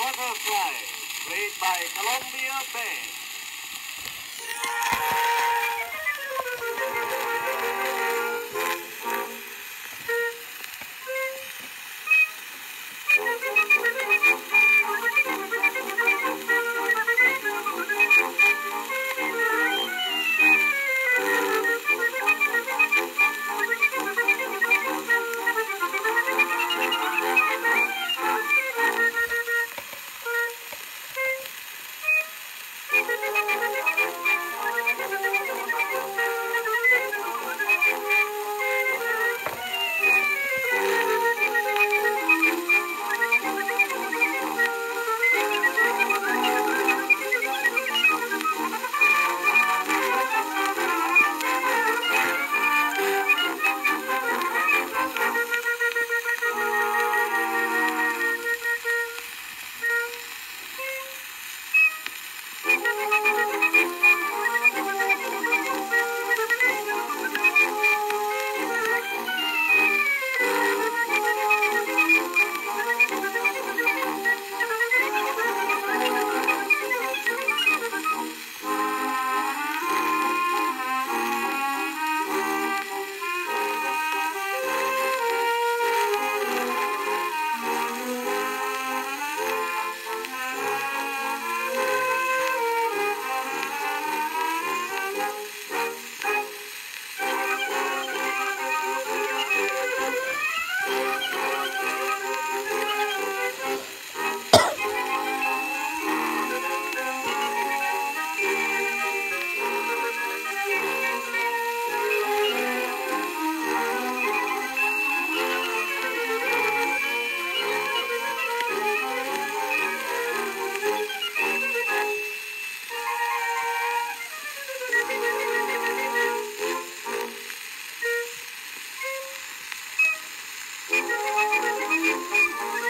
Firefly, played by Columbia Band. Thank you. うん。